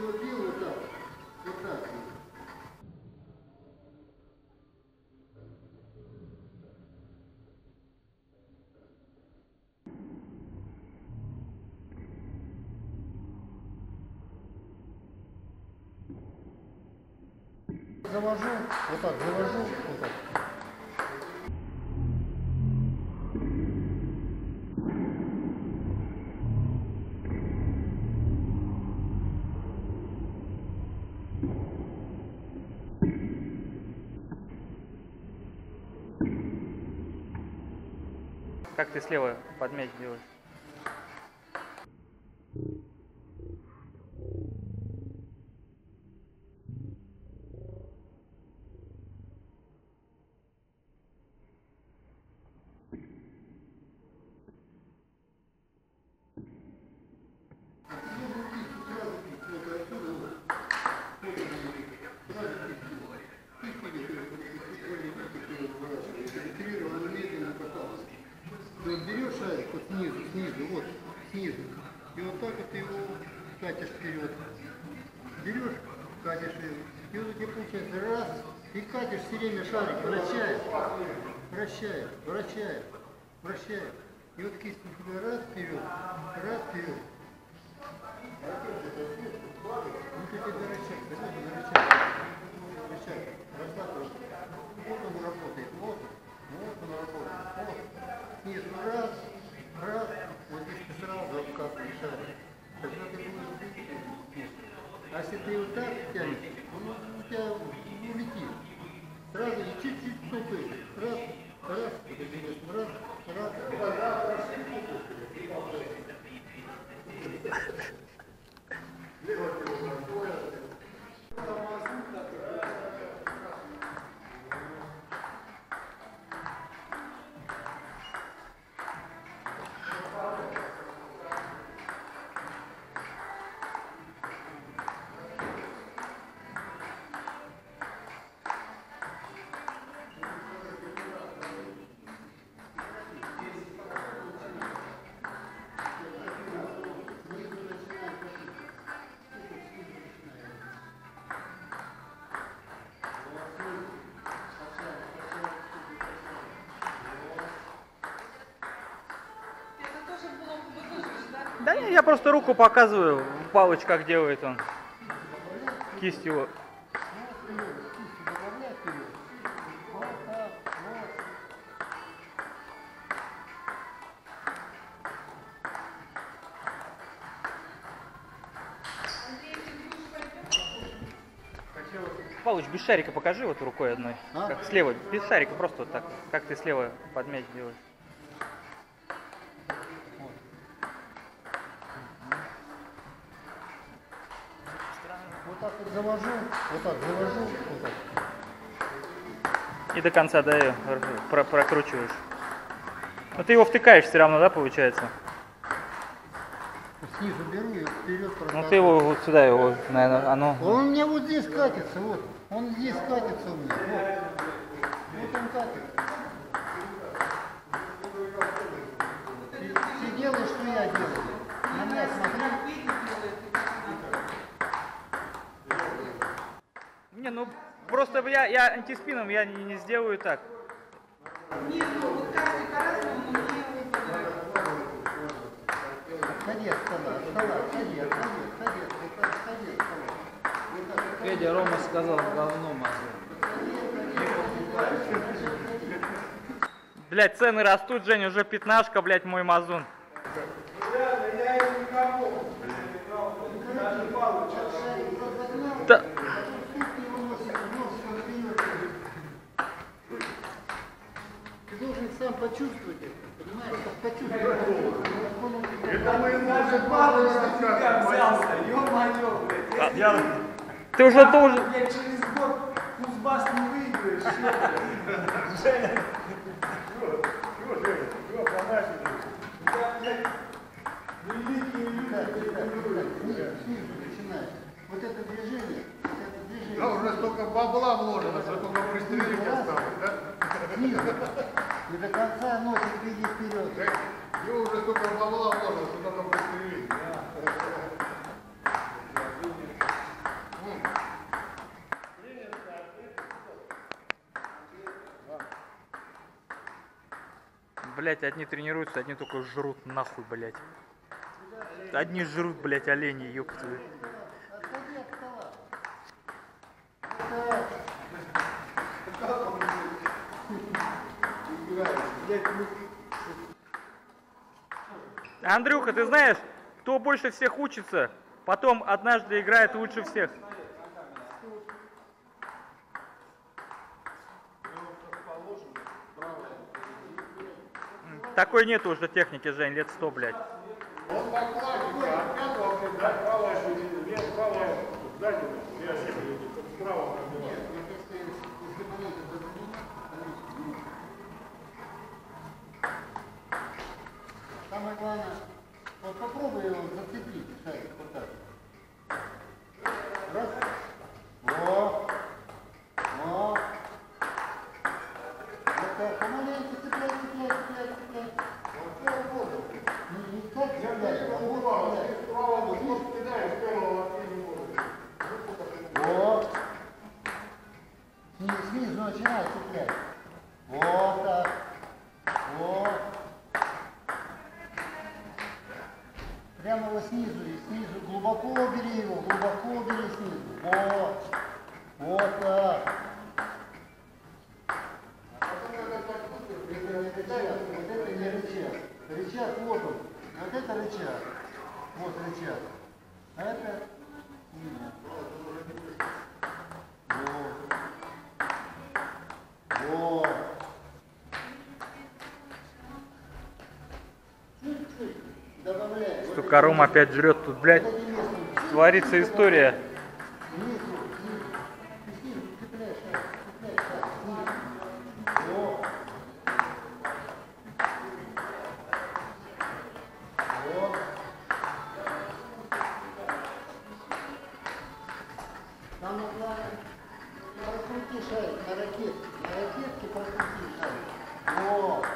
Ты вот бил вот так. Вот так. Завожу, вот так, завожу, вот так. Как ты слева подмять делаешь? Снизу, снизу, вот, снизу. И вот так вот его катишь вперед. Берешь, катишь вперед. И вот у тебя получается раз, и катишь все время шарик, вращаешь, вращаешь, вращаешь, вращаешь. И вот кисть туда раз вперед, А если ты вот так тянешь, он у тебя улетит. Сразу и чуть-чуть тупаешь. Да не, я просто руку показываю, Палыч как делает он. Так, вот. Палыч, без шарика покажи вот рукой одной. А? Как слева, без шарика, просто вот так. Как ты слева подмять делаешь. Так вот завожу, вот так завожу, вот так. И до конца, да, про- прокручиваешь. Но ты его втыкаешь все равно, да, получается? Снизу беру и вперед Ну ты его вот сюда, его, наверное, оно... Он у меня вот здесь катится, вот. Он здесь катится у меня. Вот, вот он катится. Ты, ты делаешь, что я делаю. На меня смотри. Не, ну просто я, я антиспином я не, не сделаю так. Нет, ну вот каждый по-разному, но мне. Федя Рома сказал говно мазу. Блять, цены растут, Жень, уже пятнашка, блять, мой мазун. Да. Ты должен сам почувствовать это, понимаешь, как почувствовать. Это мы можем баллы Ты уже должен... Я через год Кузбасс не выиграешь. Женя. Я, я... Вот это движение, вот это Да движение. уже столько бабла вложено, что только пристрелить осталось, да? Снизу. И до конца носик веди вперед. Да, его уже столько бабла можно, что надо пристрелить. Блять, одни тренируются, одни только жрут нахуй, блять. Одни жрут, блять, олени, ёб. Андрюха, ты знаешь, кто больше всех учится, потом однажды играет лучше всех. Такой нет уже техники, Жень, лет сто, блядь. Главное, вот попробуй Прямо его снизу и снизу. Глубоко бери его, глубоко бери снизу. Вот. Вот так. Это не рычаг, вот это не рычаг. Рычаг вот он. Вот это рычаг. Вот рычаг. А это нет. Рома опять жрет тут, блядь. Творится история. Прокрути шарик на ракетке. На ракетке прокрути шарик. Вот.